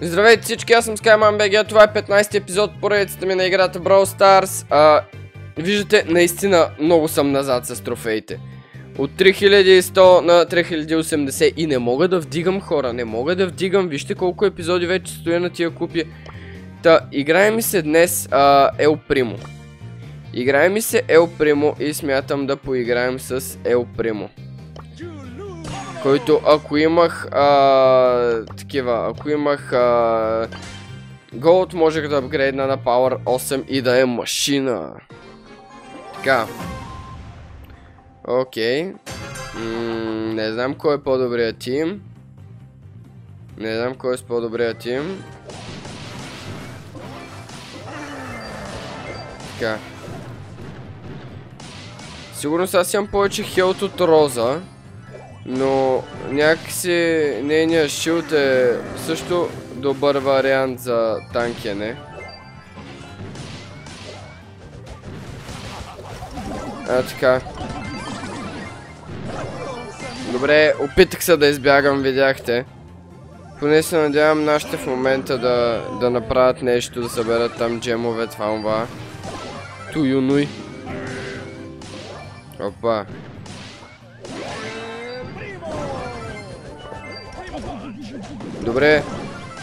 Здравейте всички, аз съм Skyman BG, това е 15 епизод по поредицата ми на играта Brawl Stars. Виждате, наистина много съм назад с трофеите. От 3100 на 3080 и не мога да вдигам хора, не мога да вдигам, вижте колко епизоди вече стоя на тия купи. Та, играе ми се днес Ел Примо. Играе ми се Ел Примо и смятам да поиграем с Ел Примо. Който ако имах а, такива, ако имах а, Gold, можех да апгрейдна на Power 8 и да е машина. Така. Окей. не знам кой е по-добрият тим. Не знам кой е с по-добрият тим. Така. Сигурно сега си имам повече хелт от Роза. Но някакси нейният шилд е също добър вариант за танкене. А, така. Добре, опитах се да избягам, видяхте. Поне се надявам нашите в момента да, да направят нещо, да съберат там джемове, това това. Ту юнуй. Опа. Добре.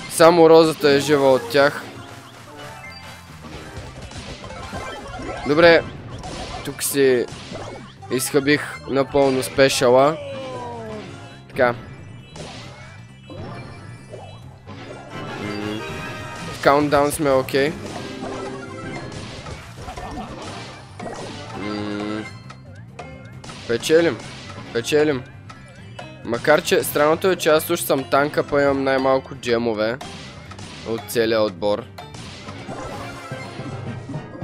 Само розата е жива от тях. Добре. Тук си изхъбих напълно спешала. Така. Каунтдаун сме окей. Печелим. Печелим. Макар, че странното е, че аз уж съм танка, па имам най-малко джемове от целия отбор.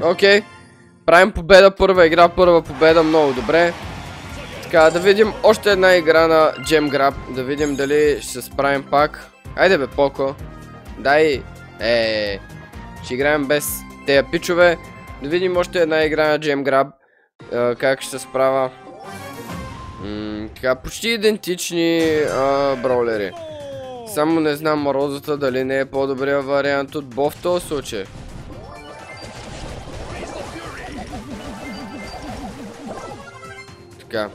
Окей. Правим победа, първа игра, първа победа, много добре. Така, да видим още една игра на Джем Граб. Да видим дали ще се справим пак. Айде бе, Поко. Дай. Е, ще играем без тея пичове. Да видим още една игра на Джем Граб. Как ще се справя така, почти идентични а, броулери. Само не знам розата дали не е по-добрия вариант от Бо в този случай. Така.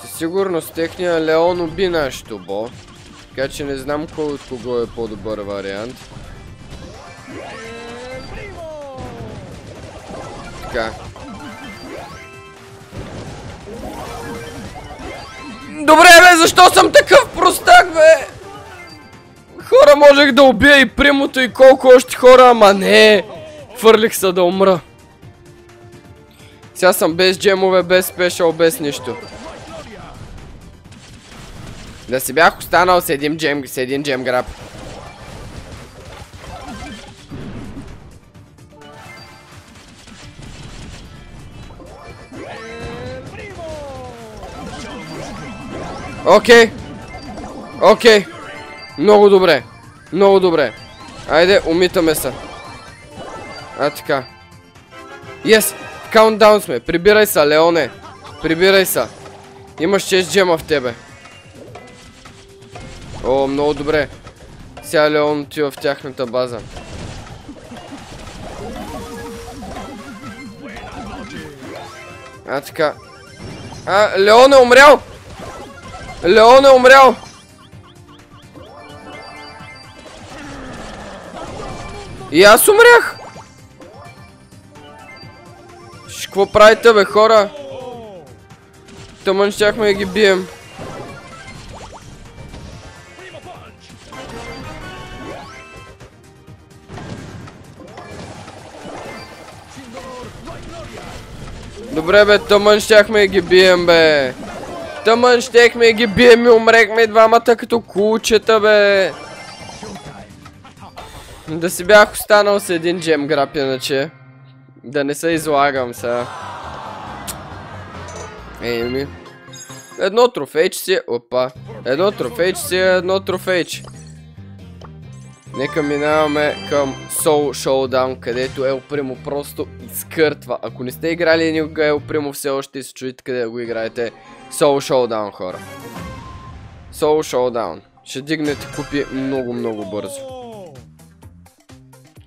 Със сигурност техния Леон уби нашето Бо. Така че не знам кой от кого е по-добър вариант. Така. Добре, бе, защо съм такъв простак, бе? Хора, можех да убия и примото и колко още хора, ама не. Фърлих се да умра. Сега съм без джемове, без спешъл, без нищо. Да си бях останал с един джем, с един джем граб. Окей. Окей. Много добре. Много добре. Айде, умитаме се. А така. Yes! Каунтдаун сме. Прибирай се, Леоне. Прибирай се. Имаш 6 джема в тебе. О, много добре. Сега Леон отива в тяхната база. А така. А, Леон е умрял! Леон е умрял! И аз умрях! Ще какво правите бе хора? Тъмън щяхме да ги бием. Добре бе, тъмън щяхме да ги бием бе. Тъмън щехме ги бием и умрехме двамата като кучета, бе. Да си бях останал с един джем граб, иначе. Да не се излагам сега. Еми. Едно трофейче си е... Опа. Едно трофейче си е едно трофейче. Нека минаваме към Soul Showdown, където Ел Примо просто изкъртва. Ако не сте играли никога Ел Примо все още и се чудите къде да го играете, Soul Showdown, хора. Soul Showdown. Ще дигнете купи много, много бързо.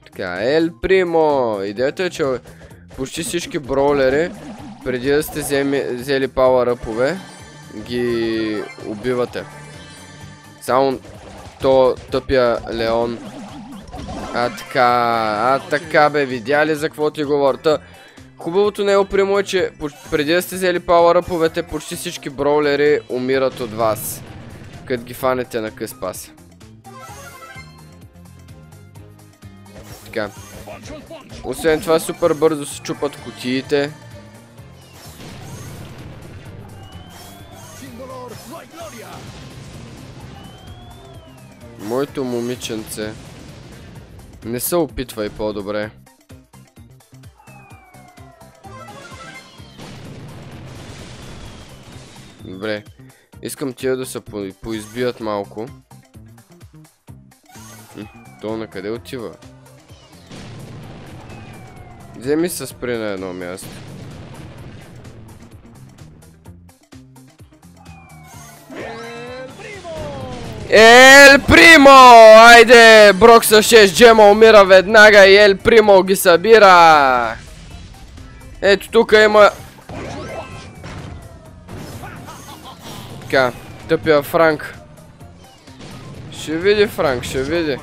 Така, Ел Примо. Идеята е, че почти всички броулери, преди да сте вземи, взели пауър ръпове, ги убивате. Само то тъпия Леон. А така, а така бе, видя ли за какво ти говоря? Хубавото него прямо е, че преди да сте взели пауър ръповете, почти всички броулери умират от вас. Като ги фанете на къс пас. Така. Освен това супер бързо се чупат кутиите. Моето момиченце. Не се опитвай по-добре. Добре. Искам тия да се по поизбият малко. То на къде отива? Вземи се спри на едно място. Ел Примо! Айде! Брок с 6 джема умира веднага и Ел Примо ги събира! Ето тук има... Така, тъпия Франк. Ще види Франк, ще види.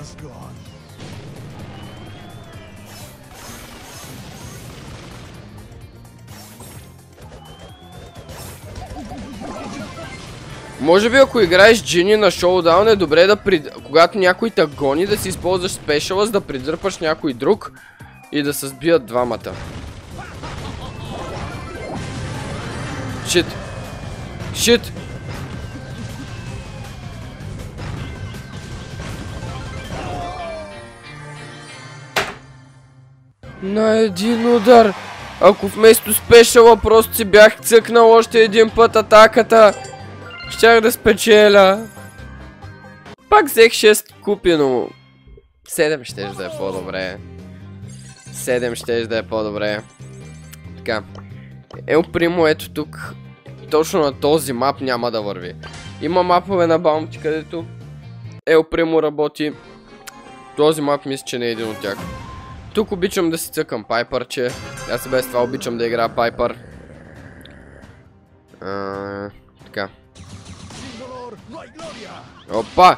Може би ако играеш Джини на шоудаун е добре да прид... когато някой те гони да си използваш спешала, за да придърпаш някой друг и да се сбият двамата. Шит. Шит. На един удар. Ако вместо спешала просто си бях цъкнал още един път атаката, щях да спечеля. Пак взех 6 купи, но 7 ще да е по-добре. 7 ще да е по-добре. Така. Ел Примо ето тук. Точно на този мап няма да върви. Има мапове на Баунти, където Ел Примо работи. Този мап мисля, че не е един от тях. Тук обичам да си цъкам пайпърче. Аз без това обичам да играя пайпър. така. Опа!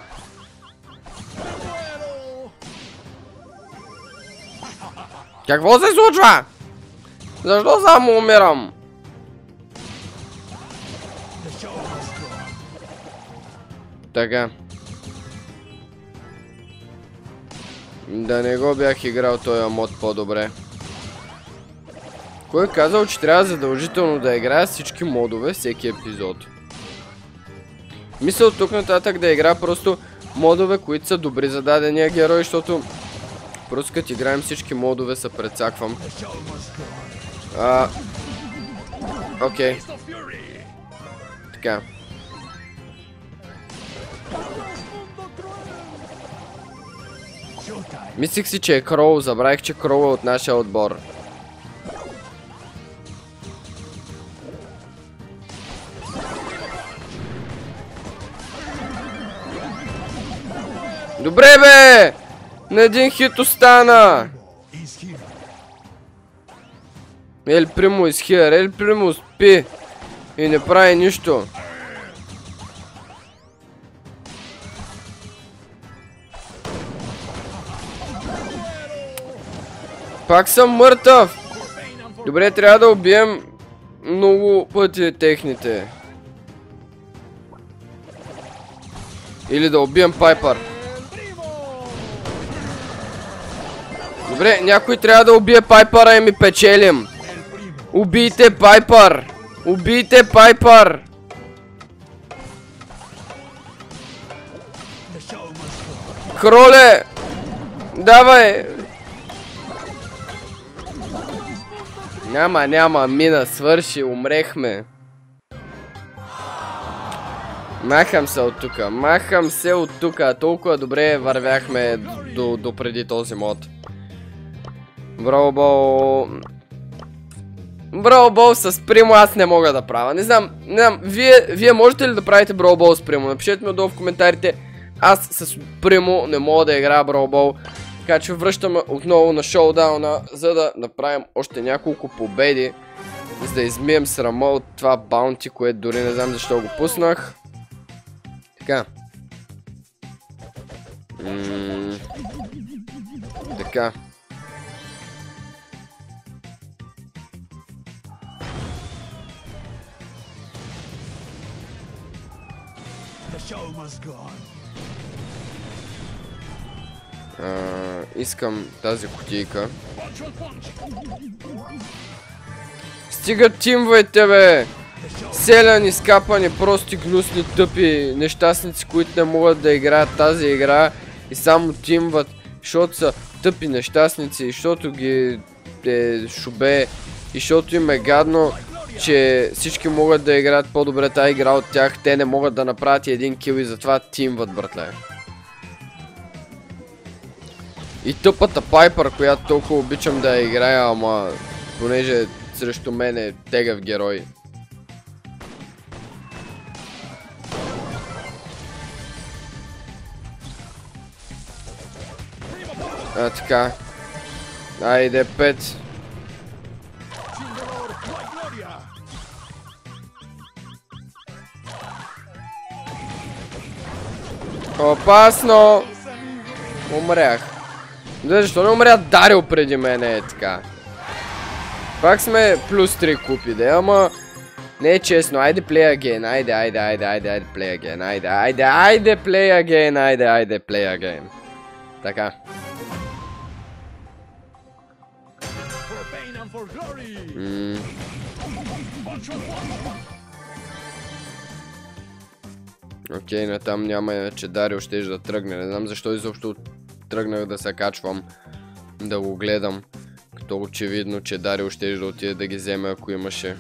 Какво се случва? Защо само умирам? Така. Да не го бях играл този мод по-добре. Кой е казал, че трябва задължително да играя всички модове всеки епизод? Мисля от тук нататък да игра просто модове, които са добри за дадения герой, защото просто като играем всички модове се прецаквам. А... Окей. Така. Мислих си, че е Кроу. Забравих, че Кроу е от нашия отбор. Добре бе! На един хит остана! Ел Примо is here. Ел Примо спи. И не прави нищо. Пак съм мъртъв! Добре, трябва да убием много пъти техните. Или да убием Пайпър. Добре, някой трябва да убие Пайпъра и ми печелим. Убийте Пайпър! Убийте Пайпър! Кроле! Давай! Няма, няма, мина, свърши, умрехме. Махам се от тука, махам се от тука. Толкова добре вървяхме до, преди този мод. Браво Браво с примо аз не мога да правя. Не знам, не знам, вие, вие можете ли да правите браво с примо? Напишете ми отдолу в коментарите аз с Примо не мога да играя Ball. Така че връщаме отново на шоудауна, за да направим още няколко победи. За да измием срама от това баунти, което дори не знам защо го пуснах. Така. така. Искам тази кутийка. Стига тимвайте, бе! Селяни, скапани, прости, гнусни, тъпи нещастници, които не могат да играят тази игра и само тимват, защото са тъпи нещастници, защото ги е шубе и защото им е гадно, че всички могат да играят по-добре тази игра от тях, те не могат да направят един кил и затова тимват, братле. И тъпата Пайпър, която толкова обичам да я играя, ама понеже срещу мен е тегав герой. А, така. Айде, пет. Опасно! Умрях. Защо не умря Дарил преди мене е така? Пак сме плюс 3 купи, да, ама... Не е честно, айде play again, айде, айде, айде, айде, айде, play again, айде, айде, айде, play again, айде, айде, play again. Така. Окей, натам няма иначе Дарио ще да тръгне. Не знам защо изобщо тръгнах да се качвам да го гледам. Като очевидно, че Дарио ще да отиде да ги вземе, ако имаше.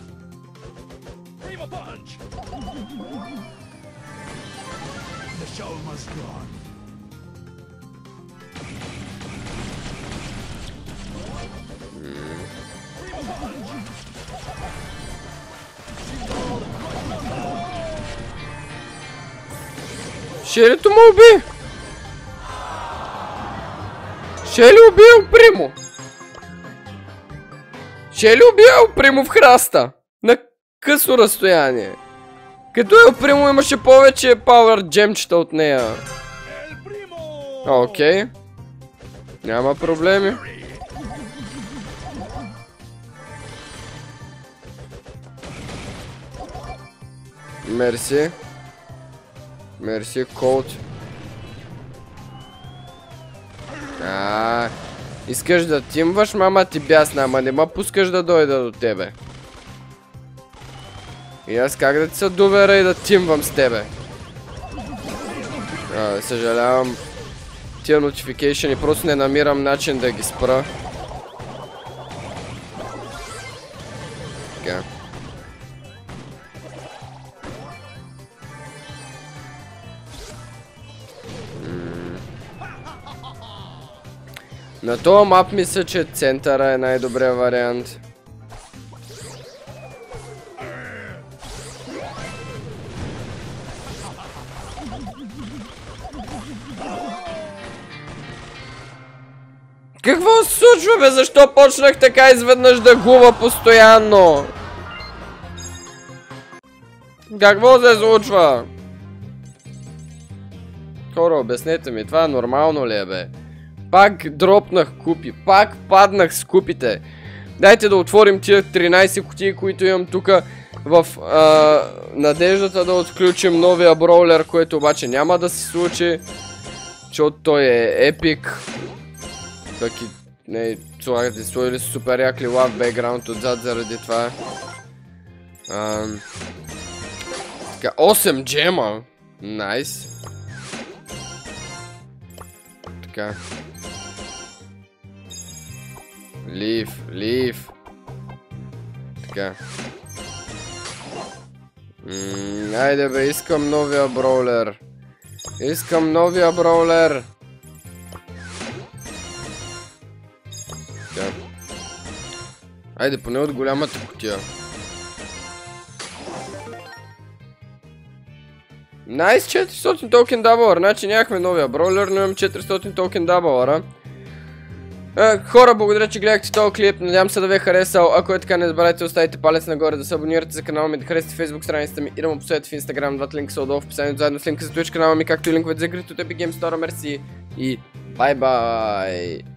Шерито му уби! Ще ли убил Примо? Ще ли убил Примо в храста? На късно разстояние. Като е Примо имаше повече пауър джемчета от нея. Окей. Няма проблеми. Мерси. Мерси, Колт. А, искаш да тимваш, мама ти бясна, ама не ма пускаш да дойда до тебе. И аз как да ти се доверя и да тимвам с тебе? Съжалявам. Тия нотификейшени просто не намирам начин да ги спра. Така. На този мап мисля, че центъра е най-добрият вариант. Какво се случва бе? Защо почнах така изведнъж да губа постоянно? Какво се случва? Хора, обяснете ми, това нормално ли е бе? Пак дропнах купи. Пак паднах с купите. Дайте да отворим тия 13 кутии, които имам тук в надеждата да отключим новия броулер, което обаче няма да се случи. Защото той е епик. Таки, не, слагате, сложили супер якли лав бекграунд отзад заради това. Така, 8 джема. Найс. Така. Лив, лив. Така. айде бе, искам новия броулер. Искам новия броулер. Така. Айде, поне от голямата кутия. Найс, 400 токен долара, значи някакви новия бройлер, но имам 400 токен долара. Е, хора, благодаря, че гледахте този клип. Надявам се да ви е харесал. Ако е така, не забравяйте да оставите палец нагоре, да се абонирате за канала ми, да харесате Facebook страницата ми и да му последвате в Instagram. Двата линка са отдолу в описанието, заедно с линка за Twitch канала ми, както и линковете за игрите от Epic Games Store. Мерси и бай бай!